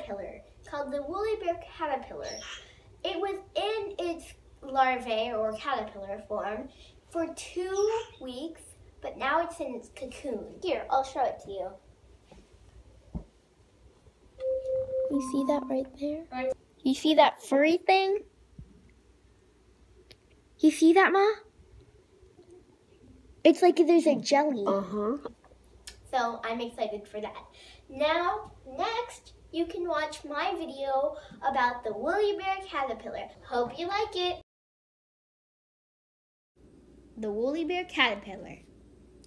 caterpillar called the woolly bear caterpillar. It was in its larvae or caterpillar form for two weeks, but now it's in its cocoon. Here, I'll show it to you. You see that right there? You see that furry thing? You see that, Ma? It's like there's a jelly. Uh huh. So I'm excited for that. Now, next, you can watch my video about the woolly bear caterpillar. Hope you like it. The Woolly Bear Caterpillar.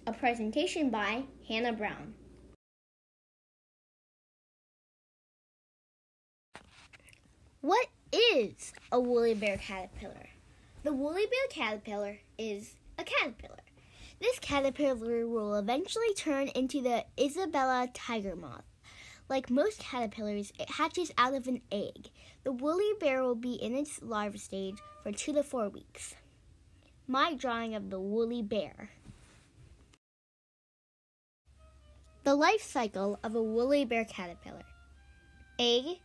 A presentation by Hannah Brown. What is a woolly bear caterpillar? The woolly bear caterpillar is a caterpillar. This caterpillar will eventually turn into the Isabella tiger moth. Like most caterpillars, it hatches out of an egg. The woolly bear will be in its larva stage for two to four weeks. My drawing of the woolly bear. The life cycle of a woolly bear caterpillar egg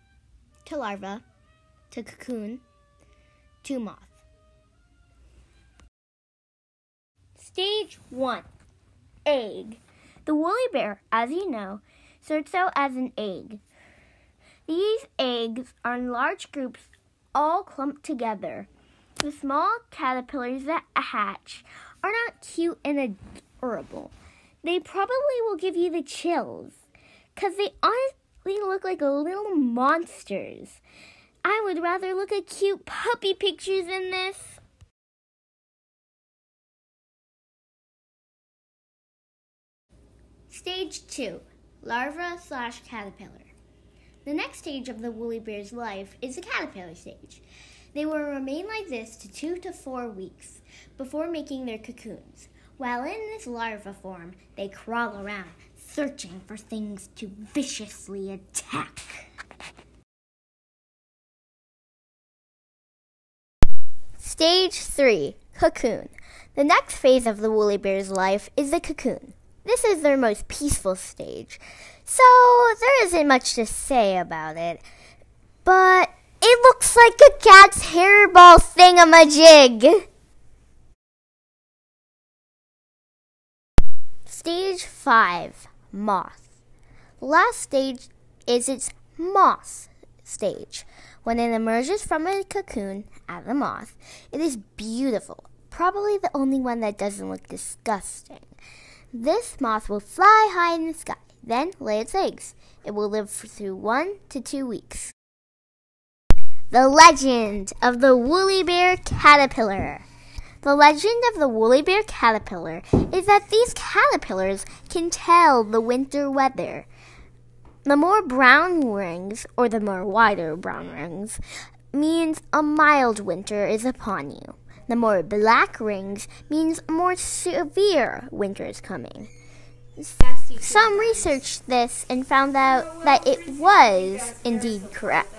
to larva to cocoon to moth. Stage 1 Egg. The woolly bear, as you know, starts out as an egg. These eggs are in large groups all clumped together. The small caterpillars that hatch are not cute and adorable. They probably will give you the chills because they honestly look like little monsters. I would rather look at cute puppy pictures than this. Stage 2 Larva slash caterpillar. The next stage of the woolly bear's life is the caterpillar stage. They will remain like this to two to four weeks before making their cocoons. While in this larva form, they crawl around, searching for things to viciously attack. Stage 3 Cocoon. The next phase of the woolly bear's life is the cocoon. This is their most peaceful stage, so there isn't much to say about it. But it looks like a cat's hairball thingamajig. Stage 5 Moth. Last stage is its moth stage. When it emerges from a cocoon as a moth, it is beautiful, probably the only one that doesn't look disgusting. This moth will fly high in the sky, then lay its eggs. It will live for through one to two weeks. The legend of the woolly bear caterpillar. The legend of the woolly bear caterpillar is that these caterpillars can tell the winter weather. The more brown rings, or the more wider brown rings, means a mild winter is upon you. The more black rings means a more severe winter is coming. Some researched this and found out that it was indeed correct.